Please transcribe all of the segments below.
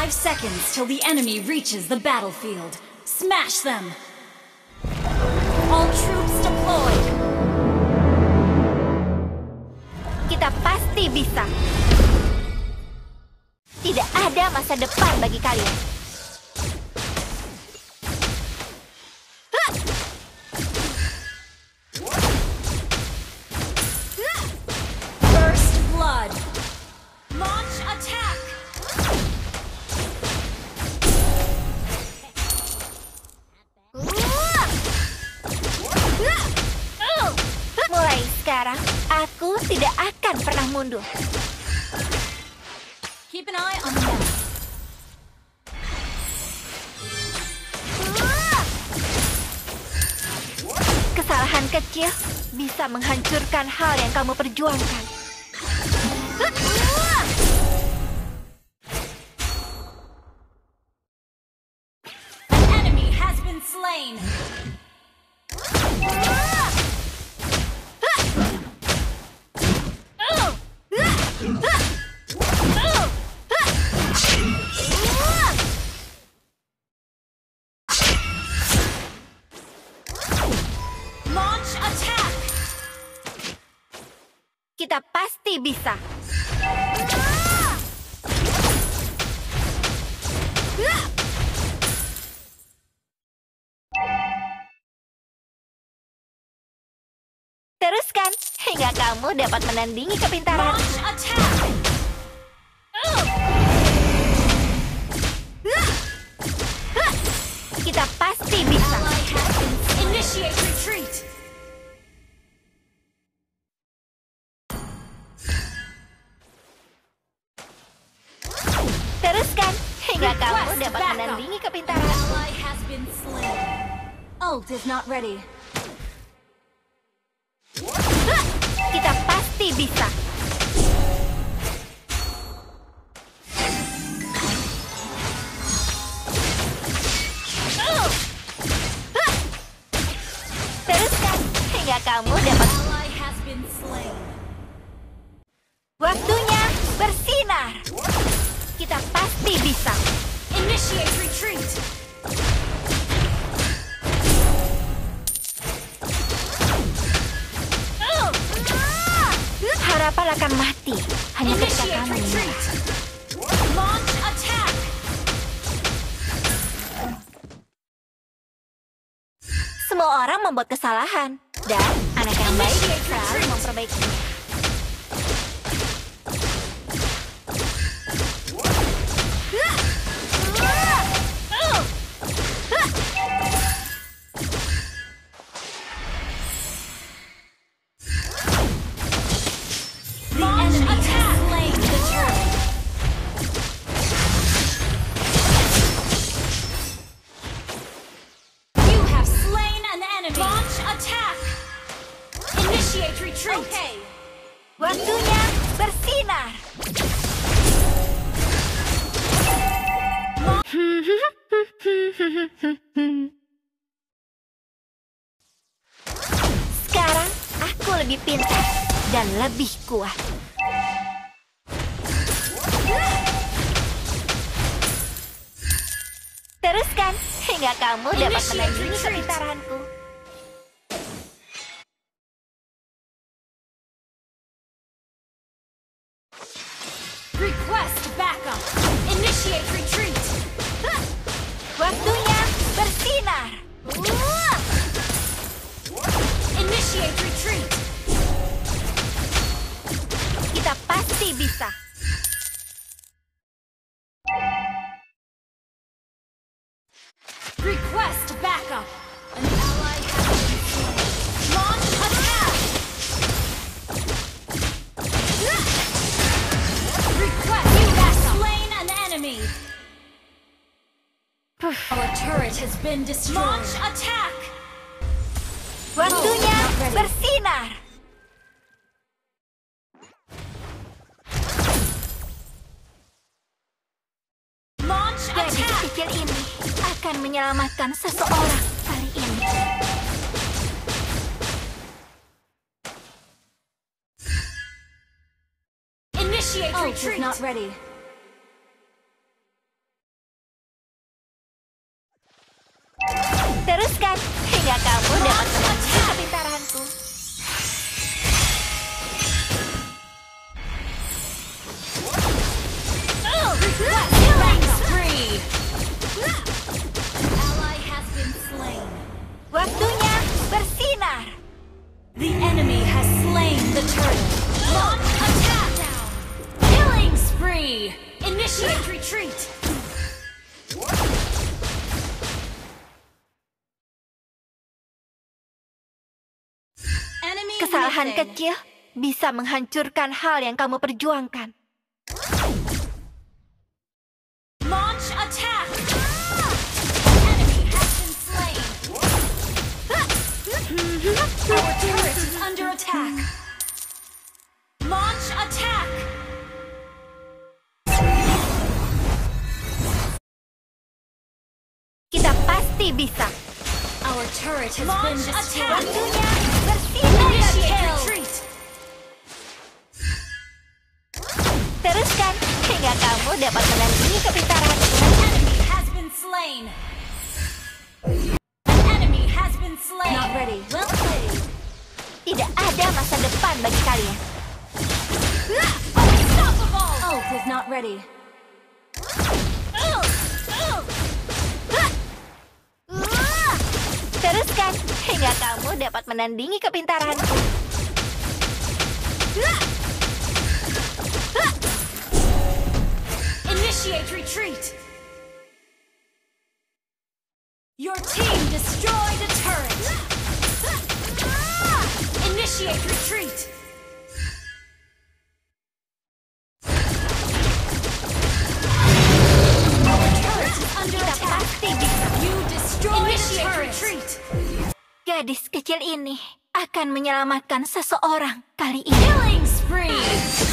Five seconds till the enemy reaches the battlefield. Smash them! All troops deployed! Kita pasti bisa. Tidak ada masa depan bagi kalian. Tidak akan pernah mundur. Keep an eye on the map. Kesalahan kecil bisa menghancurkan hal yang kamu perjuangkan. An enemy has been slain! Kita pasti bisa. Teruskan hingga kamu dapat menandingi kepintaran. Kita pasti bisa. Initiate retreat! Dapat menandingi kepintaran. Ult is not ready. Kita pasti bisa. Harapan akan mati hanya ketika kamu! Launch attack! Semua orang membuat kesalahan dan anak yang baik selalu memperbaikinya. Launch attack! Initiate retreat. Okay. Waktunya bersinar. Sekarang aku lebih pintar dan lebih kuat. Teruskan hingga kamu dapat menandingi kepintaranku. Initiate retreat. Kita pasti bisa. Request backup. An ally has been. Launch attack. Request you slain an enemy. Our turret has been destroyed. Launch attack. Waktunya. bersinar. Launch Gadis ini akan menyelamatkan seseorang kali ini. Initiate oh, retreat. not ready. Teruskan hingga kamu dapat semacam kepintaranku. Killing Kesalahan kecil bisa menghancurkan hal yang kamu perjuangkan. Launch attack! Enemy has been slain. Our turret is under attack. Launch attack! Kita pasti bisa. Our turret has Launch been destroyed. Teruskan hingga kamu dapat menandingi kepintaranku. An enemy has been slain. An enemy has been slain. Not ready. Well played. Tidak ada masa depan bagi kalian. Unstoppable. Ult is not ready. Teruskan hingga kamu dapat menandingi kepintaranku. Initiate retreat. Your team destroyed a turret. Initiate retreat. Gadis kecil ini akan menyelamatkan seseorang kali ini. Killing spree.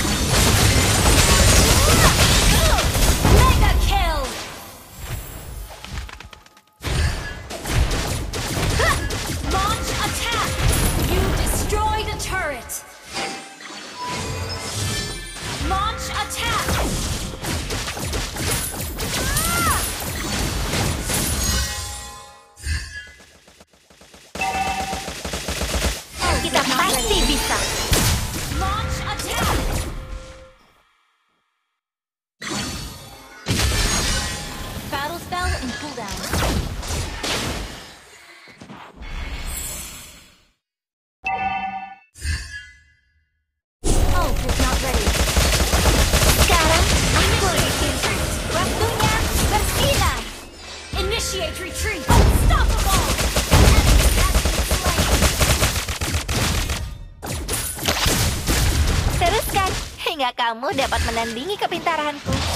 Kamu dapat menandingi kepintaranku.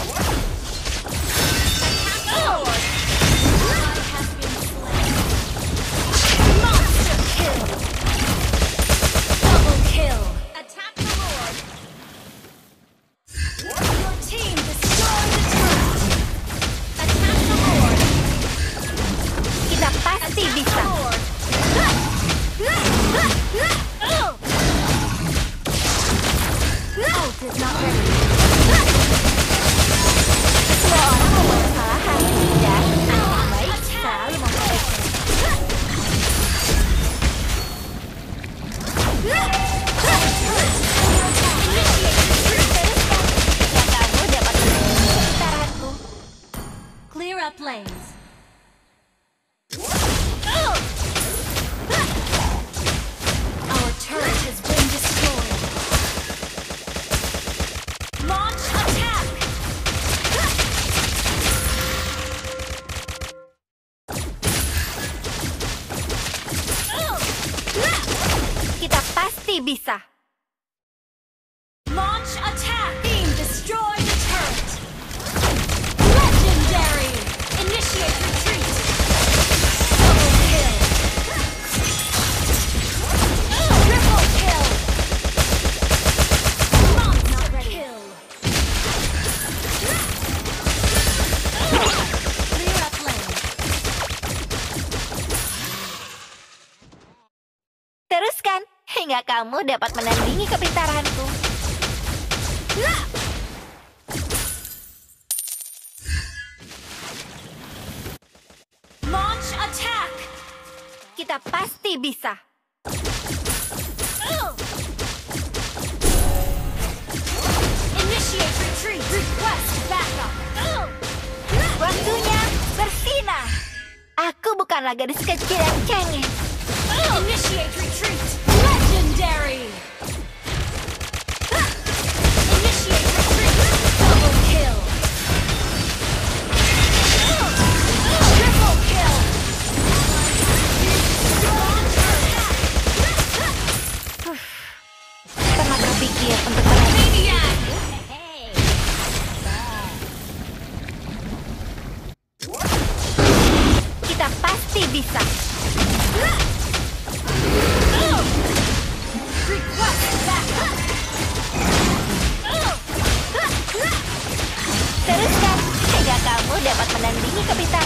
Teruskan hingga kamu dapat menandingi kepintaranku. Launch attack! Kita pasti bisa. Initiate retreat. Request backup. Waktunya bersinar. Aku bukanlah gadis kecil yang cengeng. Initiate retreat. Legendary. Initiate retreat. Double kill. Triple kill. Untuk menandingi